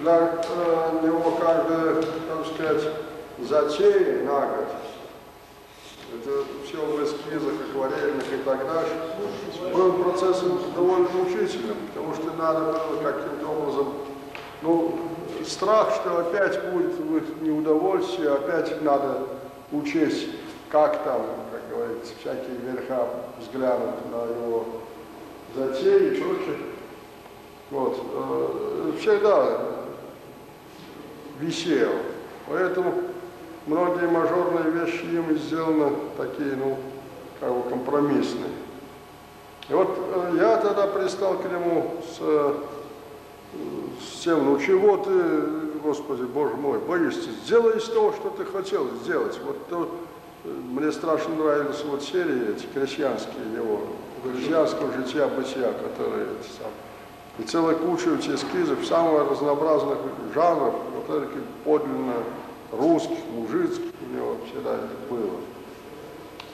для э, него каждая, так сказать, затея на год, это все в эскизах, акварельных и так далее, был процессом довольно мучительным, потому что надо было каким-то образом, ну, страх, что опять будет неудовольствие, опять надо учесть, как там, как говорится, всякие верха взглянут на его затеи и прочее. Вот. Э, всегда висел. Поэтому многие мажорные вещи им сделаны такие, ну, как бы компромиссные. И вот э, я тогда пристал к нему с, с тем, ну чего ты, Господи, Боже мой, боишься, сделай из того, что ты хотел сделать. Вот то, э, мне страшно нравились вот серии эти крестьянские его, крестьянского жития-бытия, которые эти самые и целая куча эскизов самых разнообразных жанров, вот таких подлинно русских, мужицких у него всегда это было.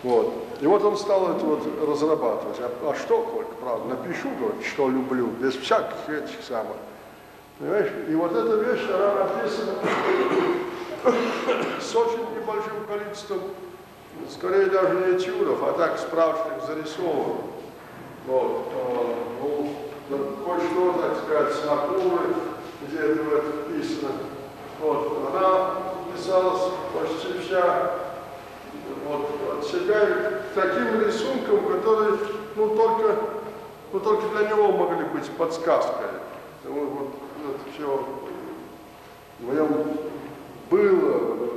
Вот. И вот он стал это вот разрабатывать. А, а что, только правда, напишу, говорит, что люблю, без всяких этих самых. Понимаешь? И вот эта вещь, она написана с очень небольшим количеством, скорее даже не этюдов, а так справочных зарисовок. Вот. Ну, кое-что, так сказать, Накуры, где это написано. Вот, она писалась почти вся вот, от себя таким рисунком, который, ну, только, ну, только для него могли быть подсказкой. Вот, вот это все в нем было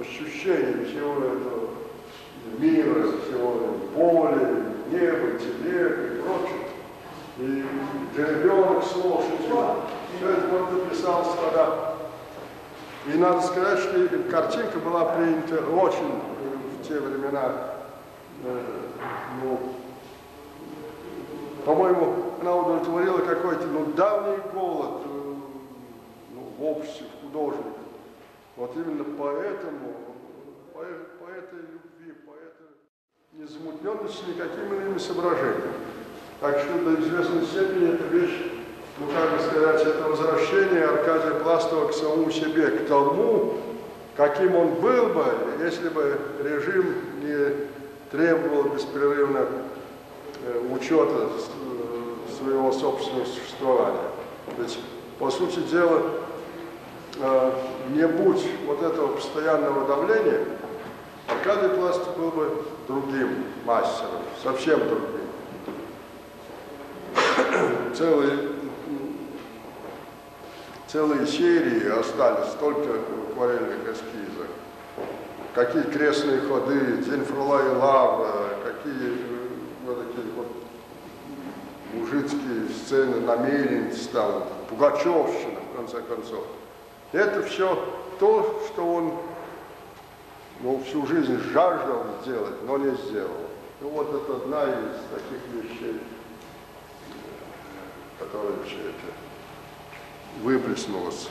ощущение всего этого мира, всего боли, неба, телег и прочего и жеребенок с лошадью. Все это вот написалось тогда. И надо сказать, что картинка была принята очень в те времена, э, ну, по-моему, она удовлетворила какой-то ну, давний голод э, ну, в обществе, в художниках. Вот именно поэтому, по, по этой любви, по этой незамутненности никакими иными соображениями. Так что до известной степени эта вещь, ну как бы сказать, это возвращение Аркадия Пластова к самому себе, к тому, каким он был бы, если бы режим не требовал беспрерывно э, учета э, своего собственного существования. Ведь, по сути дела, э, не будь вот этого постоянного давления, Аркадий Пластов был бы другим мастером, совсем другим целые, целые серии остались только в акварельных эскизах. Какие крестные ходы, День Фрула и Лавра, какие э, вот такие вот мужицкие сцены, намеренность там, Пугачевщина, в конце концов. Это все то, что он ну, всю жизнь жаждал сделать, но не сделал. И вот это одна из таких вещей все это выплеснулось